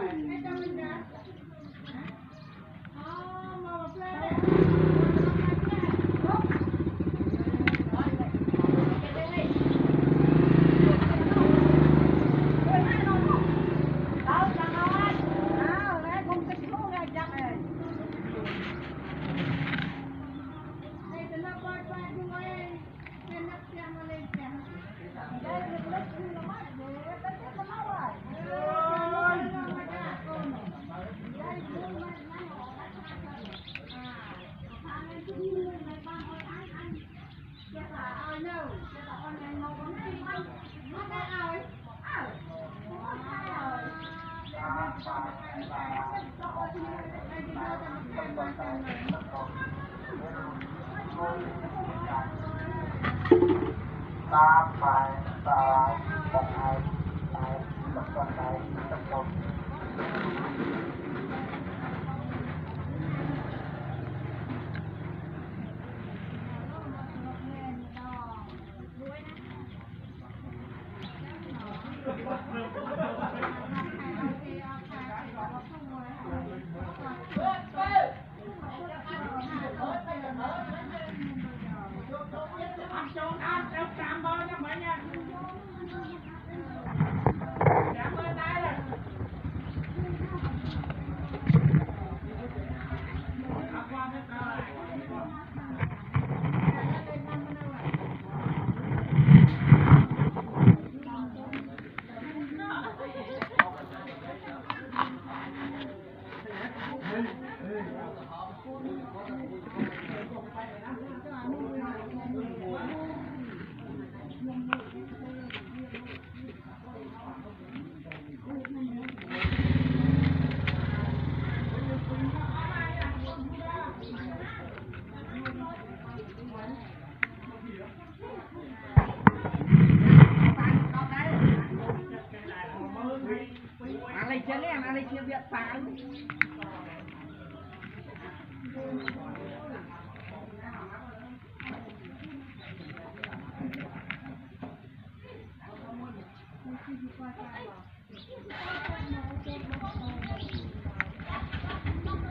Thank you. Một hai bảy một con bảy một con Alay siya yan, alay siya អានេះជាវាតាំងអ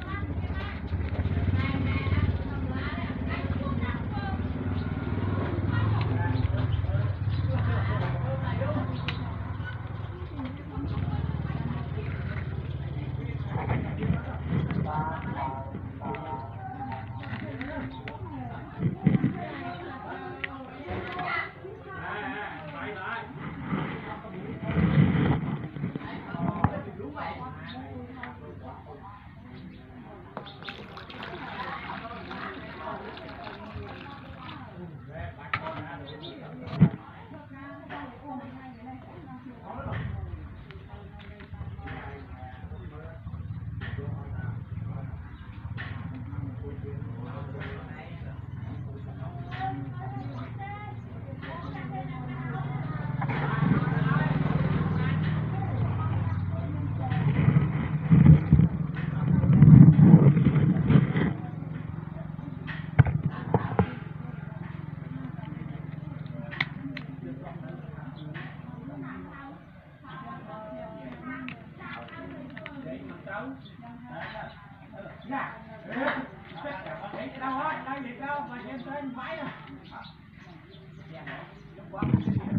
đâu you.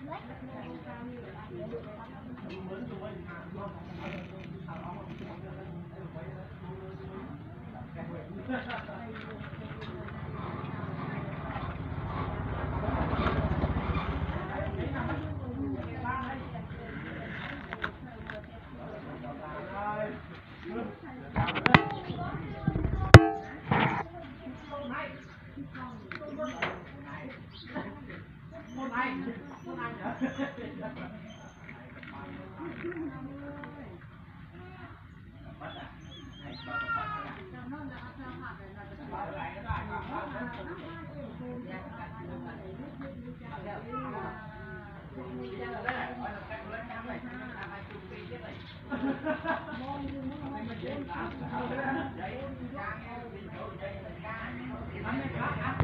Ha ha ha.